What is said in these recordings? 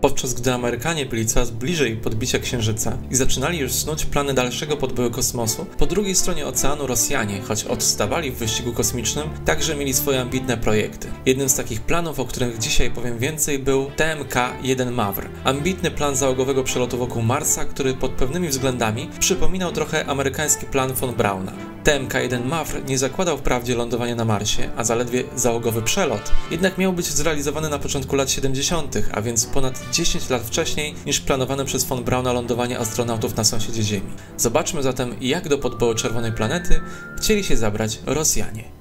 podczas gdy Amerykanie byli coraz bliżej podbicia Księżyca i zaczynali już snuć plany dalszego podboju kosmosu, po drugiej stronie oceanu Rosjanie, choć odstawali w wyścigu kosmicznym, także mieli swoje ambitne projekty. Jednym z takich planów, o których dzisiaj powiem więcej, był TMK-1 Mawr. Ambitny plan załogowego przelotu wokół Marsa, który pod pewnymi względami przypominał trochę amerykański plan von Brauna. TMK-1 Mawr nie zakładał wprawdzie lądowania na Marsie, a zaledwie załogowy przelot, jednak miał być zrealizowany na początku lat 70., a więc ponad 10 lat wcześniej niż planowane przez von Brauna lądowanie astronautów na sąsiedzie Ziemi. Zobaczmy zatem, jak do podboju czerwonej planety chcieli się zabrać Rosjanie.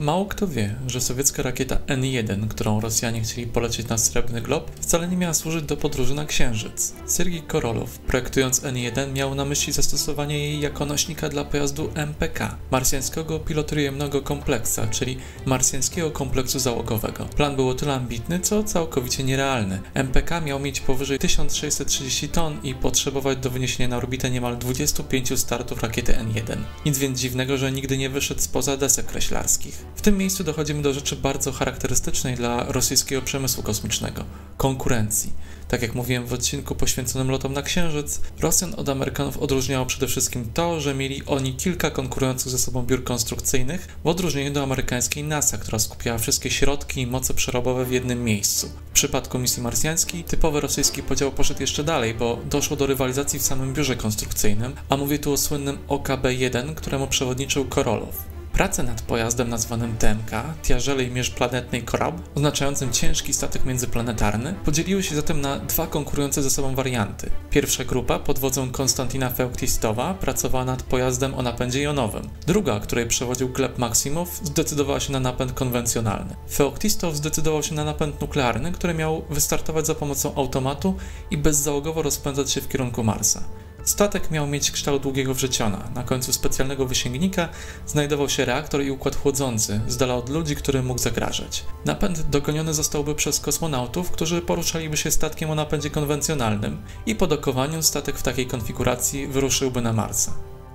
Mało kto wie, że sowiecka rakieta N-1, którą Rosjanie chcieli polecieć na Srebrny Glob, wcale nie miała służyć do podróży na Księżyc. Sergij Korolow, projektując N-1, miał na myśli zastosowanie jej jako nośnika dla pojazdu MPK, marsjańskiego pilotriumnego kompleksa, czyli marsjańskiego kompleksu załogowego. Plan był o tyle ambitny, co całkowicie nierealny. MPK miał mieć powyżej 1630 ton i potrzebować do wyniesienia na orbitę niemal 25 startów rakiety N-1. Nic więc dziwnego, że nigdy nie wyszedł spoza desek kreślarskich. W tym miejscu dochodzimy do rzeczy bardzo charakterystycznej dla rosyjskiego przemysłu kosmicznego konkurencji. Tak jak mówiłem w odcinku poświęconym lotom na Księżyc, Rosjan od Amerykanów odróżniało przede wszystkim to, że mieli oni kilka konkurujących ze sobą biur konstrukcyjnych, w odróżnieniu do amerykańskiej NASA, która skupiała wszystkie środki i moce przerobowe w jednym miejscu. W przypadku misji marsjańskiej typowy rosyjski podział poszedł jeszcze dalej, bo doszło do rywalizacji w samym biurze konstrukcyjnym, a mówię tu o słynnym OKB-1, któremu przewodniczył Korolow. Prace nad pojazdem nazwanym TMK, Tiażelej Międzyplanetnej Korab, oznaczającym ciężki statek międzyplanetarny, podzieliły się zatem na dwa konkurujące ze sobą warianty. Pierwsza grupa pod wodzą Konstantina Feuktistowa pracowała nad pojazdem o napędzie jonowym. Druga, której przewodził Gleb Maksimow, zdecydowała się na napęd konwencjonalny. Feuktistow zdecydował się na napęd nuklearny, który miał wystartować za pomocą automatu i bezzałogowo rozpędzać się w kierunku Marsa. Statek miał mieć kształt długiego wrzeciona. Na końcu specjalnego wysięgnika znajdował się reaktor i układ chłodzący, z dala od ludzi, który mógł zagrażać. Napęd dogoniony zostałby przez kosmonautów, którzy poruszaliby się statkiem o napędzie konwencjonalnym i po dokowaniu statek w takiej konfiguracji wyruszyłby na Marsa.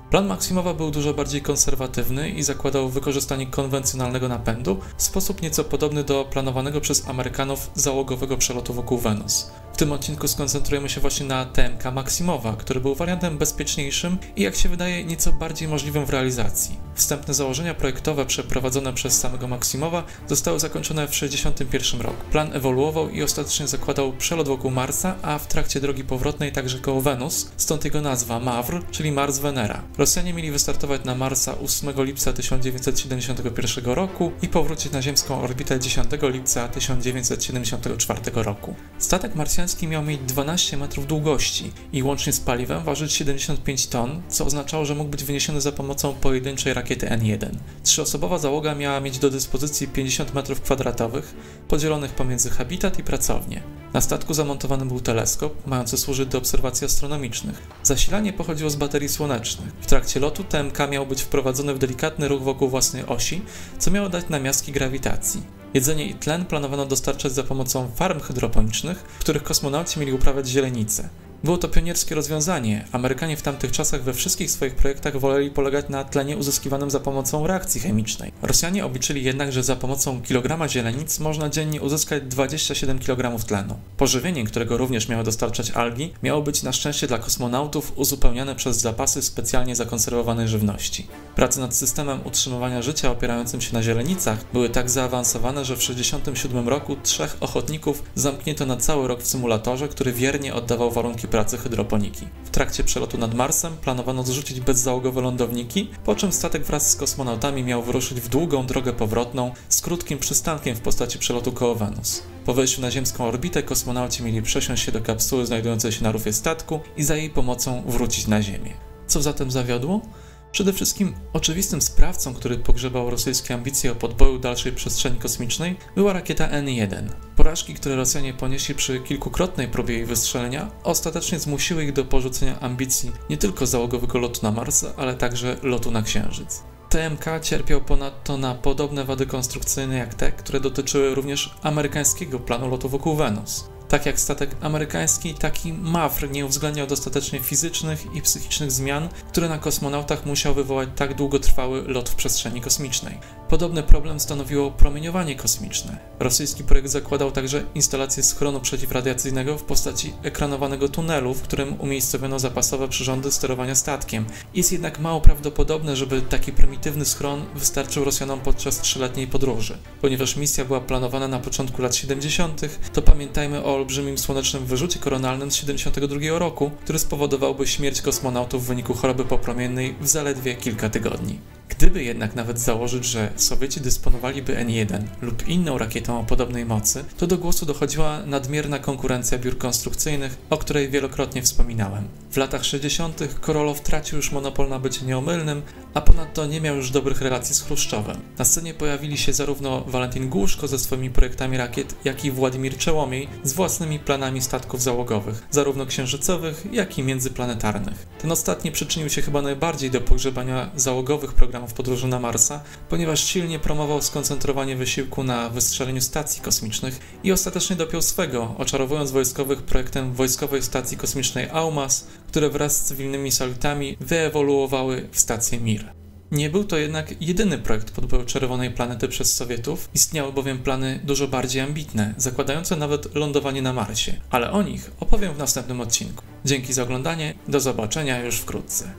Plan Maksimowa był dużo bardziej konserwatywny i zakładał wykorzystanie konwencjonalnego napędu w sposób nieco podobny do planowanego przez Amerykanów załogowego przelotu wokół Wenus. W tym odcinku skoncentrujemy się właśnie na TMK Maksimowa, który był wariantem bezpieczniejszym i jak się wydaje nieco bardziej możliwym w realizacji. Wstępne założenia projektowe przeprowadzone przez samego Maksimowa zostały zakończone w 1961 roku. Plan ewoluował i ostatecznie zakładał przelot wokół Marsa, a w trakcie drogi powrotnej także koło Wenus, stąd jego nazwa Mawr, czyli Mars Venera. Rosjanie mieli wystartować na Marsa 8 lipca 1971 roku i powrócić na ziemską orbitę 10 lipca 1974 roku. Statek marsjański amerykański miał mieć 12 metrów długości i łącznie z paliwem ważyć 75 ton, co oznaczało, że mógł być wyniesiony za pomocą pojedynczej rakiety N1. Trzyosobowa załoga miała mieć do dyspozycji 50 metrów kwadratowych, podzielonych pomiędzy habitat i pracownię. Na statku zamontowany był teleskop, mający służyć do obserwacji astronomicznych. Zasilanie pochodziło z baterii słonecznych. W trakcie lotu TMK miał być wprowadzony w delikatny ruch wokół własnej osi, co miało dać namiastki grawitacji. Jedzenie i tlen planowano dostarczać za pomocą farm hydroponicznych, w których kosmonauci mieli uprawiać zielenicę. Było to pionierskie rozwiązanie. Amerykanie w tamtych czasach we wszystkich swoich projektach woleli polegać na tlenie uzyskiwanym za pomocą reakcji chemicznej. Rosjanie obliczyli jednak, że za pomocą kilograma zielenic można dziennie uzyskać 27 kg tlenu. Pożywienie, którego również miały dostarczać algi, miało być na szczęście dla kosmonautów uzupełniane przez zapasy specjalnie zakonserwowanej żywności. Prace nad systemem utrzymywania życia opierającym się na zielenicach były tak zaawansowane, że w 1967 roku trzech ochotników zamknięto na cały rok w symulatorze, który wiernie oddawał warunki pracy hydroponiki. W trakcie przelotu nad Marsem planowano zrzucić bezzałogowe lądowniki, po czym statek wraz z kosmonautami miał wyruszyć w długą drogę powrotną z krótkim przystankiem w postaci przelotu koło Wenus. Po wejściu na ziemską orbitę kosmonauci mieli przesiąść się do kapsuły znajdującej się na rufie statku i za jej pomocą wrócić na Ziemię. Co zatem zawiodło? Przede wszystkim oczywistym sprawcą, który pogrzebał rosyjskie ambicje o podboju dalszej przestrzeni kosmicznej, była rakieta N-1. Porażki, które Rosjanie ponieśli przy kilkukrotnej próbie jej wystrzelenia, ostatecznie zmusiły ich do porzucenia ambicji nie tylko załogowego lotu na Mars, ale także lotu na Księżyc. TMK cierpiał ponadto na podobne wady konstrukcyjne jak te, które dotyczyły również amerykańskiego planu lotu wokół Wenus. Tak jak statek amerykański, taki MAFR nie uwzględniał dostatecznie fizycznych i psychicznych zmian, które na kosmonautach musiał wywołać tak długotrwały lot w przestrzeni kosmicznej. Podobny problem stanowiło promieniowanie kosmiczne. Rosyjski projekt zakładał także instalację schronu przeciwradiacyjnego w postaci ekranowanego tunelu, w którym umiejscowiono zapasowe przyrządy sterowania statkiem. Jest jednak mało prawdopodobne, żeby taki prymitywny schron wystarczył Rosjanom podczas trzyletniej podróży. Ponieważ misja była planowana na początku lat 70., to pamiętajmy o olbrzymim słonecznym wyrzucie koronalnym z 72 roku, który spowodowałby śmierć kosmonautów w wyniku choroby popromiennej w zaledwie kilka tygodni. Gdyby jednak nawet założyć, że Sowieci dysponowaliby N1 lub inną rakietą o podobnej mocy, to do głosu dochodziła nadmierna konkurencja biur konstrukcyjnych, o której wielokrotnie wspominałem. W latach 60. Korolow tracił już monopol na bycie nieomylnym, a ponadto nie miał już dobrych relacji z Chruszczowem. Na scenie pojawili się zarówno Walentin Głuszko ze swoimi projektami rakiet, jak i Władimir Czełomiej z własnymi planami statków załogowych, zarówno księżycowych, jak i międzyplanetarnych. Ten ostatni przyczynił się chyba najbardziej do pogrzebania załogowych programów podróży na Marsa, ponieważ silnie promował skoncentrowanie wysiłku na wystrzeleniu stacji kosmicznych i ostatecznie dopiął swego, oczarowując wojskowych projektem wojskowej stacji kosmicznej AUMAS, które wraz z cywilnymi salutami wyewoluowały w stację Mir. Nie był to jednak jedyny projekt podboju czerwonej planety przez Sowietów, istniały bowiem plany dużo bardziej ambitne, zakładające nawet lądowanie na Marsie, ale o nich opowiem w następnym odcinku. Dzięki za oglądanie, do zobaczenia już wkrótce.